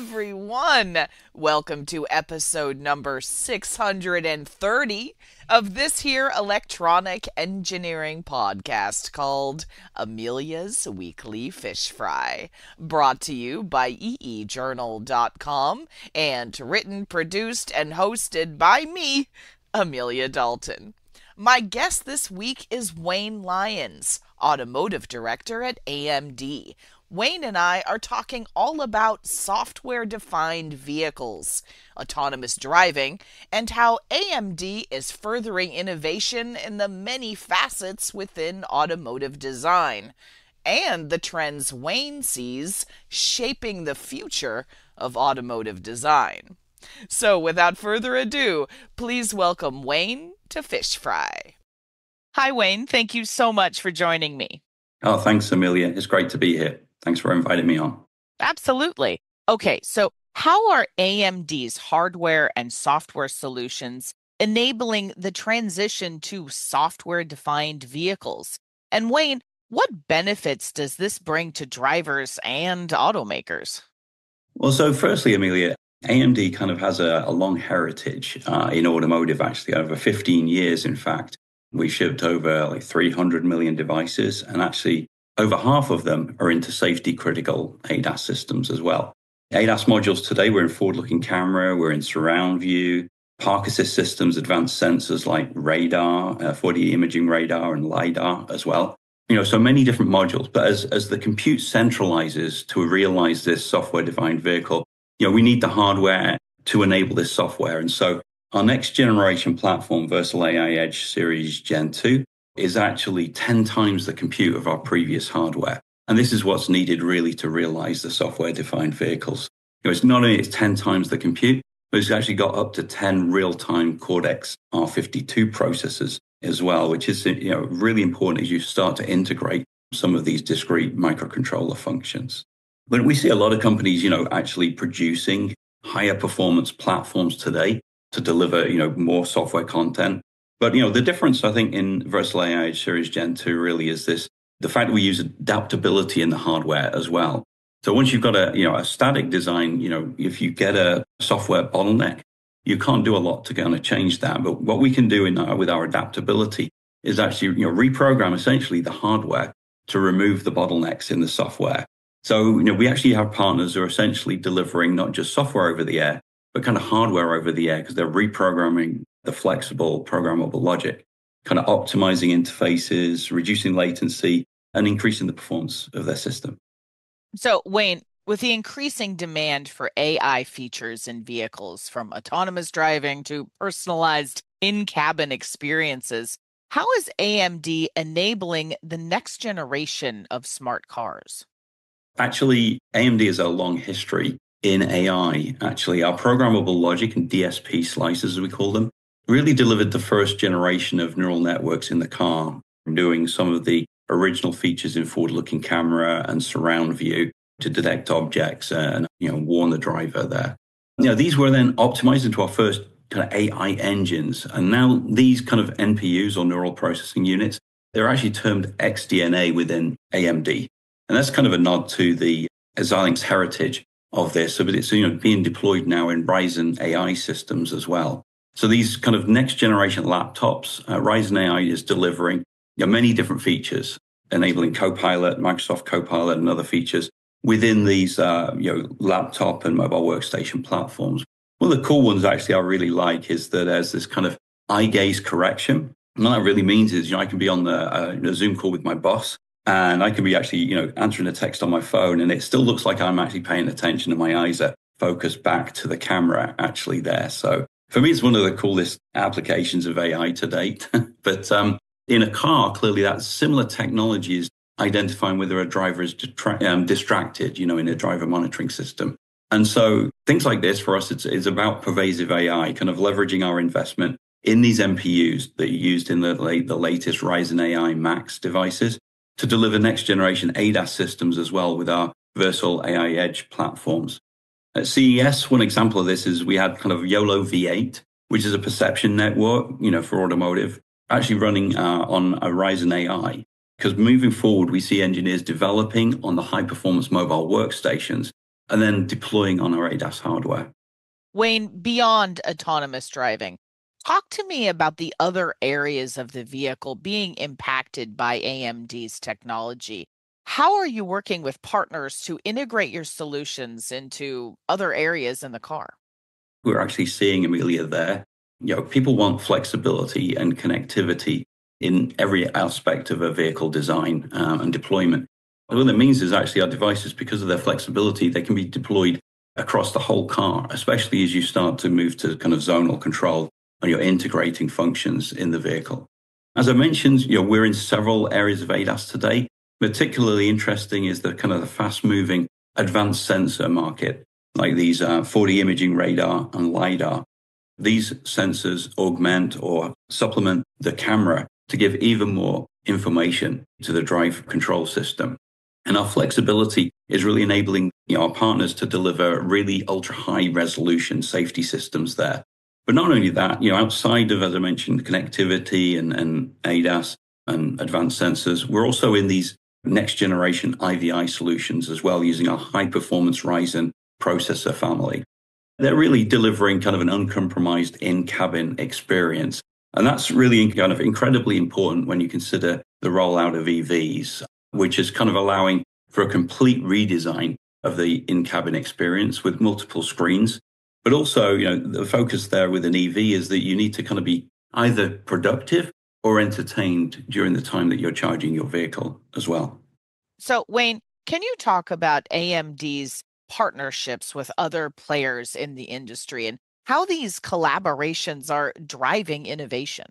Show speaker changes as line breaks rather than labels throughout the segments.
everyone. Welcome to episode number 630 of this here electronic engineering podcast called Amelia's Weekly Fish Fry, brought to you by eejournal.com and written, produced, and hosted by me, Amelia Dalton. My guest this week is Wayne Lyons, automotive director at AMD. Wayne and I are talking all about software defined vehicles, autonomous driving, and how AMD is furthering innovation in the many facets within automotive design, and the trends Wayne sees shaping the future of automotive design. So, without further ado, please welcome Wayne to Fish Fry. Hi, Wayne. Thank you so much for joining me.
Oh, thanks, Amelia. It's great to be here. Thanks for inviting me on.
Absolutely. Okay, so how are AMD's hardware and software solutions enabling the transition to software defined vehicles? And Wayne, what benefits does this bring to drivers and automakers?
Well, so firstly, Amelia, AMD kind of has a, a long heritage uh, in automotive, actually, over 15 years, in fact. We shipped over like 300 million devices, and actually, over half of them are into safety critical ADAS systems as well. ADAS modules today, we're in forward looking camera, we're in surround view, park assist systems, advanced sensors like radar, uh, 4D imaging radar, and LiDAR as well. You know, so many different modules. But as, as the compute centralizes to realize this software defined vehicle, you know, we need the hardware to enable this software. And so our next generation platform, Versal AI Edge Series Gen 2, is actually 10 times the compute of our previous hardware. And this is what's needed really to realize the software defined vehicles. You know, it's not only it's 10 times the compute, but it's actually got up to 10 real time Cortex R52 processors as well, which is you know, really important as you start to integrate some of these discrete microcontroller functions. But we see a lot of companies, you know, actually producing higher performance platforms today to deliver, you know, more software content but you know, the difference I think in Versal AI Series Gen 2 really is this the fact that we use adaptability in the hardware as well. So once you've got a you know a static design, you know, if you get a software bottleneck, you can't do a lot to kind of change that. But what we can do in our, with our adaptability is actually you know reprogram essentially the hardware to remove the bottlenecks in the software. So you know we actually have partners who are essentially delivering not just software over the air, but kind of hardware over the air because they're reprogramming the flexible programmable logic, kind of optimizing interfaces, reducing latency, and increasing the performance of their system.
So, Wayne, with the increasing demand for AI features in vehicles, from autonomous driving to personalized in cabin experiences, how is AMD enabling the next generation of smart cars?
Actually, AMD has a long history in AI. Actually, our programmable logic and DSP slices, as we call them, really delivered the first generation of neural networks in the car, doing some of the original features in forward looking camera and surround view to detect objects and you know warn the driver there. You know, these were then optimized into our first kind of AI engines. And now these kind of NPUs or neural processing units, they're actually termed XDNA within AMD. And that's kind of a nod to the Xilinx heritage of this. So but it's you know being deployed now in Ryzen AI systems as well. So these kind of next generation laptops, uh, Ryzen AI is delivering you know, many different features, enabling Copilot, Microsoft Copilot, and other features within these uh, you know laptop and mobile workstation platforms. One of the cool ones actually I really like is that there's this kind of eye gaze correction. And what that really means is, you know, I can be on the uh, Zoom call with my boss and I can be actually, you know, answering a text on my phone and it still looks like I'm actually paying attention and my eyes are focused back to the camera actually there. So for me, it's one of the coolest applications of AI to date. but um, in a car, clearly that similar technology is identifying whether a driver is detra- um, distracted, you know, in a driver monitoring system. And so things like this for us, it's, it's about pervasive AI, kind of leveraging our investment in these NPUs that are used in the, the latest Ryzen AI Max devices to deliver next generation ADAS systems as well with our Versal AI Edge platforms. At CES, one example of this is we had kind of YOLO V8, which is a perception network, you know, for automotive, actually running uh, on Ryzen AI. Because moving forward, we see engineers developing on the high performance mobile workstations and then deploying on our ADAS hardware.
Wayne, beyond autonomous driving, talk to me about the other areas of the vehicle being impacted by AMD's technology. How are you working with partners to integrate your solutions into other areas in the car?
We're actually seeing, Amelia, there. You know, people want flexibility and connectivity in every aspect of a vehicle design um, and deployment. What that means is actually our devices, because of their flexibility, they can be deployed across the whole car, especially as you start to move to kind of zonal control and you're integrating functions in the vehicle. As I mentioned, you know, we're in several areas of ADAS today. Particularly interesting is the kind of the fast moving advanced sensor market, like these uh, 4D imaging radar and LiDAR. These sensors augment or supplement the camera to give even more information to the drive control system. And our flexibility is really enabling you know, our partners to deliver really ultra high resolution safety systems there. But not only that, you know, outside of, as I mentioned, connectivity and, and ADAS and advanced sensors, we're also in these next generation IVI solutions as well, using our high performance Ryzen processor family. They're really delivering kind of an uncompromised in cabin experience. And that's really kind of incredibly important when you consider the rollout of EVs, which is kind of allowing for a complete redesign of the in cabin experience with multiple screens. But also, you know, the focus there with an EV is that you need to kind of be either productive or entertained during the time that you're charging your vehicle as well.
So, Wayne, can you talk about AMD's partnerships with other players in the industry and how these collaborations are driving innovation?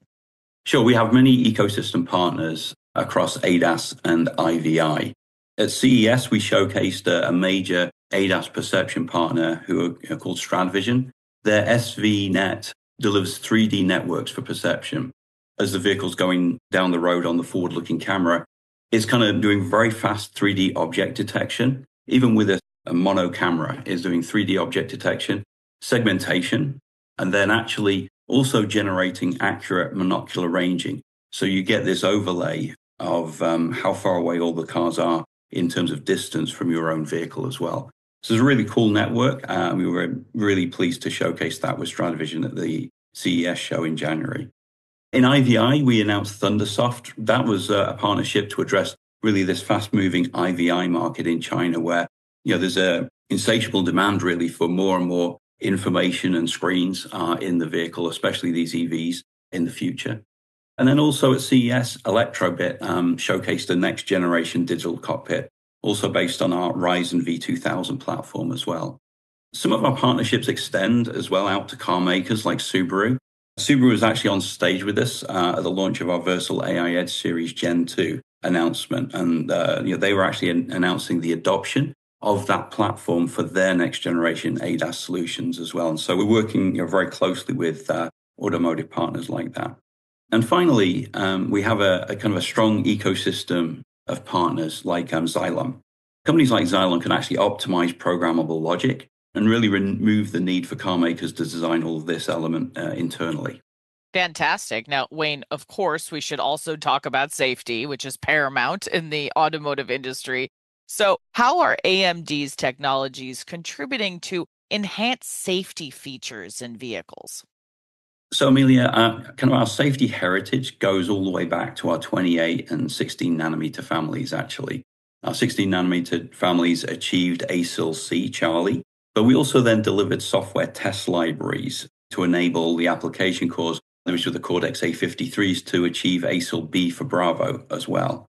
Sure, we have many ecosystem partners across ADAS and IVI. At CES, we showcased a, major ADAS perception partner who are called StradVision. Their SVNet delivers 3D networks for perception. As the vehicle's going down the road on the forward looking camera, it's kind of doing very fast 3D object detection. Even with a, a mono camera, is doing 3D object detection, segmentation, and then actually also generating accurate monocular ranging. So you get this overlay of um, how far away all the cars are in terms of distance from your own vehicle as well. So it's a really cool network. Uh, we were really pleased to showcase that with StradVision at the CES show in January. In IVI, we announced Thundersoft. That was a partnership to address really this fast moving IVI market in China where, you know, there's a insatiable demand really for more and more information and screens uh, in the vehicle, especially these EVs in the future. And then also at CES, Elektrobit um, showcased the next generation digital cockpit, also based on our Ryzen V2000 platform as well. Some of our partnerships extend as well out to car makers like Subaru. Subaru was actually on stage with us uh, at the launch of our Versal AI Edge Series Gen 2 announcement. And uh, you know, they were actually an- announcing the adoption of that platform for their next generation ADAS solutions as well. And so we're working you know, very closely with uh, automotive partners like that. And finally, um, we have a, a, kind of a strong ecosystem of partners like um, Xylon. Companies like Xylon can actually optimize programmable logic and really remove the need for car makers to design all of this element uh, internally.
Fantastic. Now, Wayne, of course, we should also talk about safety, which is paramount in the automotive industry. So, how are AMD's technologies contributing to enhanced safety features in vehicles?
So, Amelia, uh, kind of our safety heritage goes all the way back to our 28 and 16 nanometer families, actually. Our 16 nanometer families achieved ASIL C Charlie, but we also then delivered software test libraries to enable the application cores, which were the Cortex A53s, to achieve ASIL B for Bravo as well.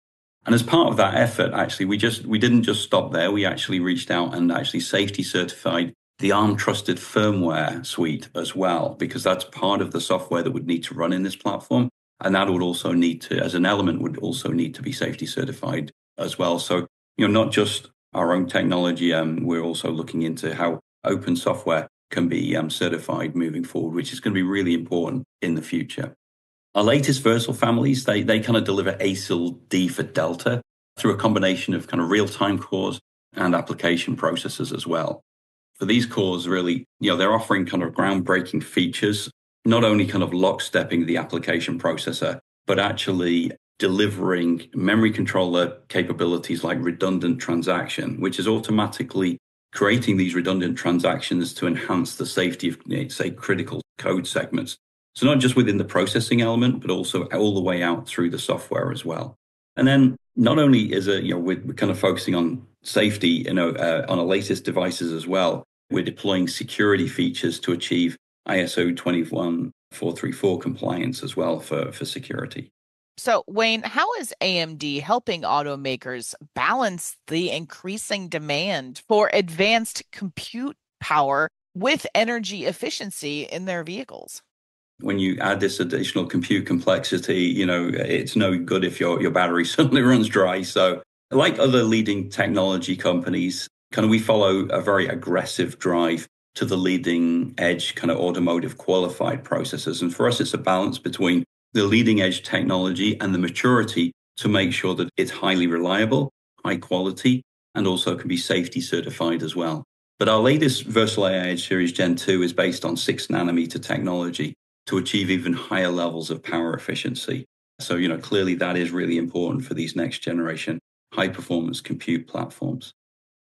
And as part of that effort, actually, we just we didn't just stop there. We actually reached out and actually safety certified the ARM trusted firmware suite as well, because that's part of the software that would need to run in this platform. And that would also need to, as an element, would also need to be safety certified as well. So, you know, not just our own technology, um, we're also looking into how open software can be um, certified moving forward, which is going to be really important in the future. Our latest Versal families, they, they kind of deliver ASIL D for Delta through a combination of kind of real time cores and application processors as well for these cores, really, you know, they're offering kind of groundbreaking features, not only kind of lockstepping the application processor, but actually delivering memory controller capabilities like redundant transaction, which is automatically creating these redundant transactions to enhance the safety of, say, critical code segments. So not just within the processing element, but also all the way out through the software as well. And then not only is it, you know, we're, kind of focusing on safety, you know, uh, on our latest devices as well. We're deploying security features to achieve ISO 21434 compliance as well for, for security.
So, Wayne, how is AMD helping automakers balance the increasing demand for advanced compute power with energy efficiency in their vehicles?
When you add this additional compute complexity, you know, it's no good if your, your battery suddenly runs dry. So, like other leading technology companies, kind of we follow a very aggressive drive to the leading edge kind of automotive qualified processes. And for us, it's a balance between the leading edge technology and the maturity to make sure that it's highly reliable, high quality, and also can be safety certified as well. But our latest Versal AI Edge Series Gen 2 is based on six nanometer technology to achieve even higher levels of power efficiency. So, you know, clearly that is really important for these next generation high performance compute platforms.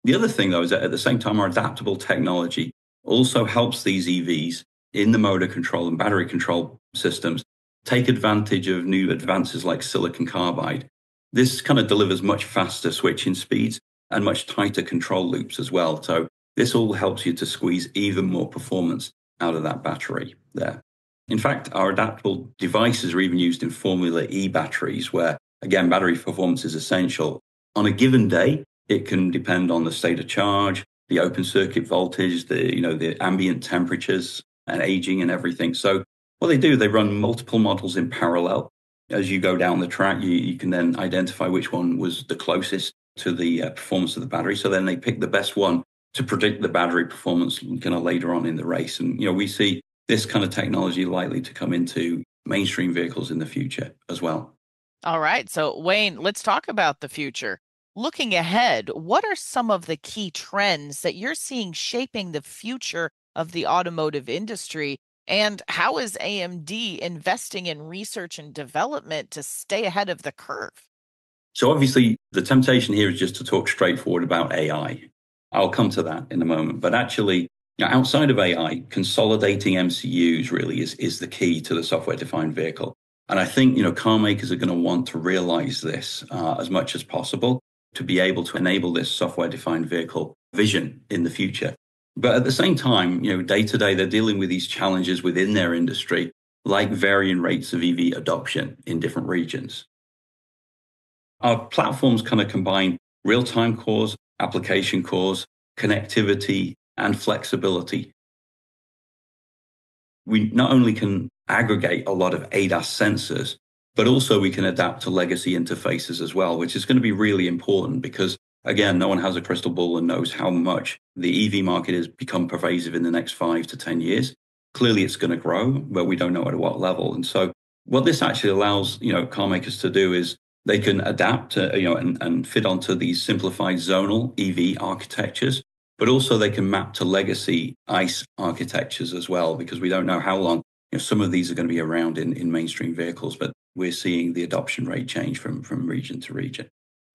The other thing, though, is that at the same time, our adaptable technology also helps these EVs in the motor control and battery control systems take advantage of new advances like silicon carbide. This kind of delivers much faster switching speeds and much tighter control loops as well. So this all helps you to squeeze even more performance out of that battery there. In fact, our adaptable devices are even used in Formula E batteries, where again, battery performance is essential. On a given day, it can depend on the state of charge, the open circuit voltage, the, you know, the ambient temperatures and aging and everything. So what they do, they run multiple models in parallel. As you go down the track, you, you can then identify which one was the closest to the uh, performance of the battery. So then they pick the best one to predict the battery performance kind of later on in the race. And, you know, we see this kind of technology likely to come into mainstream vehicles in the future as well.
All right. So, Wayne, let's talk about the future. Looking ahead, what are some of the key trends that you're seeing shaping the future of the automotive industry and how is AMD investing in research and development to stay ahead of the curve?
So, obviously, the temptation here is just to talk straightforward about AI. I'll come to that in a moment. But actually, outside of AI, consolidating MCUs really is, is the key to the software defined vehicle. And I think, you know, car makers are going to want to realize this uh, as much as possible to be able to enable this software defined vehicle vision in the future. But at the same time, you know, day to day, they're dealing with these challenges within their industry, like varying rates of EV adoption in different regions. Our platforms kind of combine real time cores, application cores, connectivity, and flexibility. We not only can aggregate a lot of ADAS sensors, but also we can adapt to legacy interfaces as well, which is going to be really important because Again, no one has a crystal ball and knows how much the EV market has become pervasive in the next five to 10 years. Clearly, it's going to grow, but we don't know at what level. And so, what this actually allows, you know, car makers to do is they can adapt, to, you know, and, and fit onto these simplified zonal EV architectures, but also they can map to legacy ICE architectures as well, because we don't know how long you know, some of these are going to be around in, in mainstream vehicles, but we're seeing the adoption rate change from, from region to region.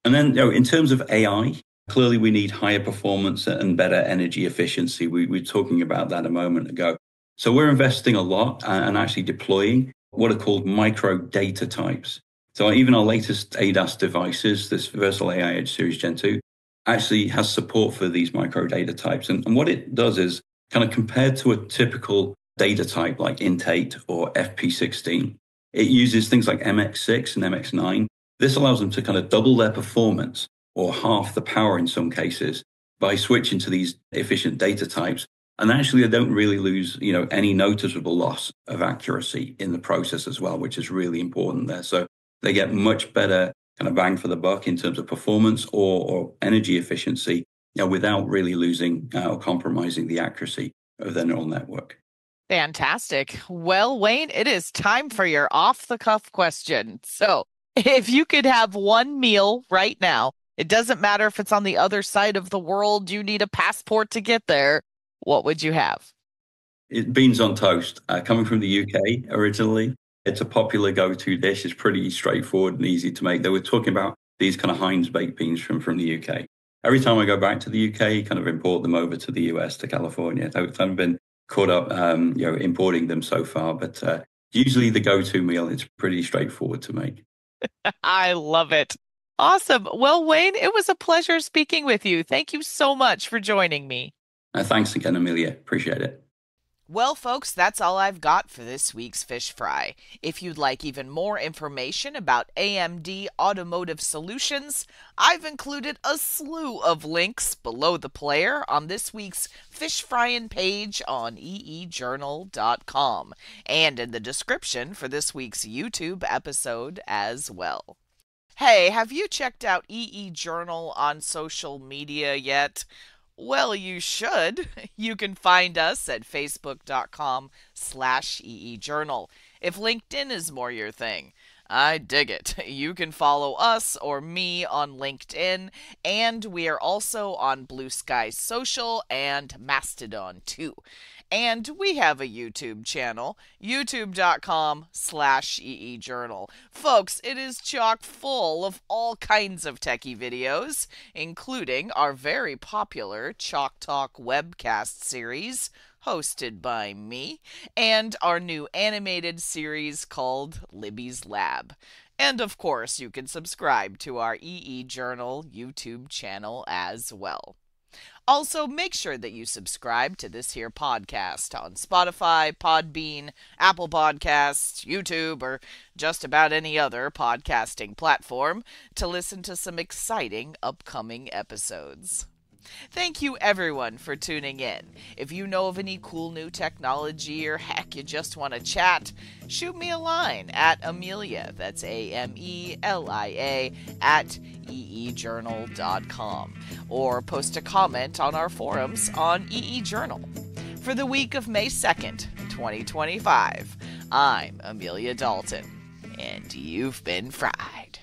And then, you know, in terms of AI, clearly we need higher performance and better energy efficiency. We, we were talking about that a moment ago. So we're investing a lot uh, and actually deploying what are called micro data types. So even our latest ADAS devices, this Versal AI Edge Series Gen 2, actually has support for these micro data types. And, and what it does is kind of compared to a typical data type like INT8 or FP16, it uses things like MX6 and MX9 this allows them to kind of double their performance or half the power in some cases by switching to these efficient data types. And actually, they don't really lose, you know, any noticeable loss of accuracy in the process as well, which is really important there. So they get much better kind of bang for the buck in terms of performance or, or energy efficiency, you know, without really losing uh, or compromising the accuracy of their neural network.
Fantastic. Well, Wayne, it is time for your off the cuff question. So, if you could have one meal right now, it doesn't matter if it's on the other side of the world, you need a passport to get there. What would you have?
It, beans on toast. Uh, coming from the UK originally, it's a popular go to dish. It's pretty straightforward and easy to make. They were talking about these kind of Heinz baked beans from, from the UK. every time I go back to the UK, kind of import them over to the US to California. I haven't been caught up, um, you know, importing them so far, but uh, usually the go-to meal is pretty straightforward to make.
I love it. Awesome. Well, Wayne, it was a pleasure speaking with you. Thank you so much for joining me.
Uh, thanks again, Amelia. Appreciate it.
Well, folks, that's all I've got for this week's Fish Fry. If you'd like even more information about AMD Automotive Solutions, I've included a slew of links below the player on this week's Fish Frying page on eejournal.com and in the description for this week's YouTube episode as well. Hey, have you checked out EE Journal on social media yet? Well, you should. You can find us at facebook.com slash eejournal. If LinkedIn is more your thing, I dig it. You can follow us or me on LinkedIn, and we are also on Blue Sky Social and Mastodon too. And we have a YouTube channel, youtube.com slash eejournal. Folks, it is chock full of all kinds of techie videos, including our very popular Chalk Talk webcast series, hosted by me, and our new animated series called Libby's Lab. And of course, you can subscribe to our EE Journal YouTube channel as well. Also, make sure that you subscribe to this here podcast on Spotify, Podbean, Apple Podcasts, YouTube, or just about any other podcasting platform to listen to some exciting upcoming episodes. Thank you everyone for tuning in. If you know of any cool new technology or heck you just want to chat, shoot me a line at Amelia, that's A M E L I A, at eejournal.com, or post a comment on our forums on eejournal. For the week of May 2nd, 2025, I'm Amelia Dalton, and you've been fried.